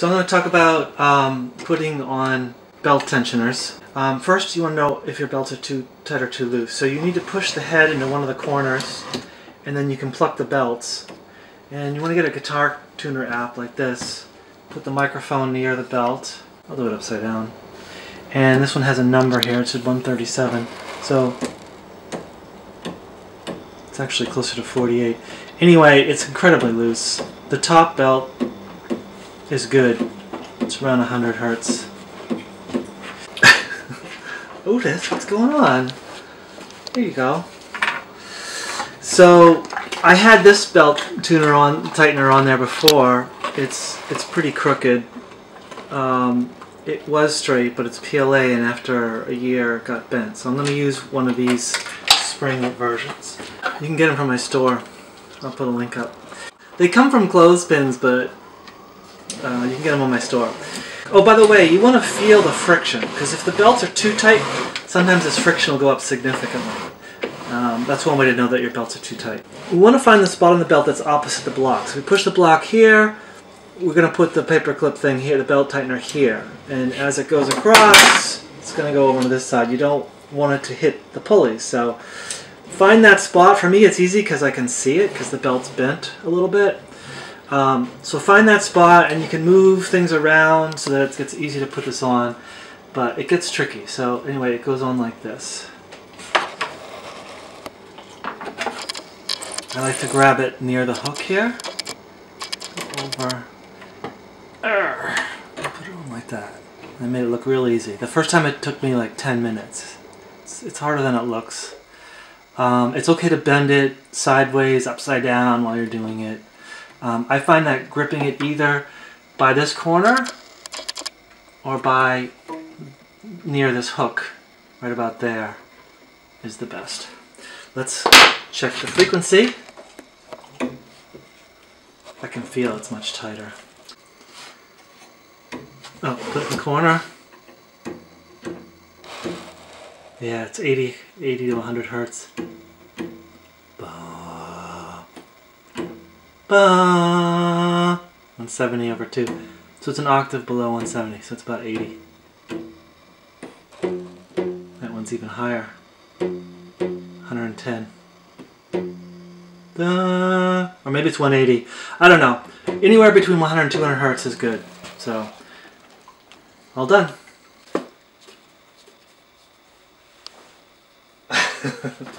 So I'm going to talk about um, putting on belt tensioners. Um, first you want to know if your belts are too tight or too loose. So you need to push the head into one of the corners and then you can pluck the belts. And you want to get a guitar tuner app like this. Put the microphone near the belt. I'll do it upside down. And this one has a number here, it's at 137. So it's actually closer to 48. Anyway, it's incredibly loose. The top belt is good. It's around 100 hertz. Otis, what's going on? There you go. So I had this belt tuner on, tightener on there before. It's it's pretty crooked. Um, it was straight, but it's PLA, and after a year, it got bent. So I'm going to use one of these spring versions. You can get them from my store. I'll put a link up. They come from clothespins, but uh, you can get them on my store. Oh, by the way, you want to feel the friction, because if the belts are too tight, sometimes this friction will go up significantly. Um, that's one way to know that your belts are too tight. We want to find the spot on the belt that's opposite the block. So we push the block here, we're going to put the paper clip thing here, the belt tightener here. And as it goes across, it's going to go over to this side. You don't want it to hit the pulleys. So find that spot. For me, it's easy because I can see it because the belt's bent a little bit. Um, so find that spot and you can move things around so that it gets easy to put this on. But it gets tricky. So anyway, it goes on like this. I like to grab it near the hook here. Go over. Urgh. Put it on like that. I made it look real easy. The first time it took me like 10 minutes. It's, it's harder than it looks. Um, it's okay to bend it sideways, upside down while you're doing it. Um, I find that gripping it either by this corner or by near this hook, right about there, is the best. Let's check the frequency. I can feel it's much tighter. Oh, put in the corner. Yeah, it's 80, 80 to 100 hertz. Ba, 170 over 2. So it's an octave below 170, so it's about 80. That one's even higher. 110. Da, or maybe it's 180. I don't know. Anywhere between 100 and 200 hertz is good. So, all done.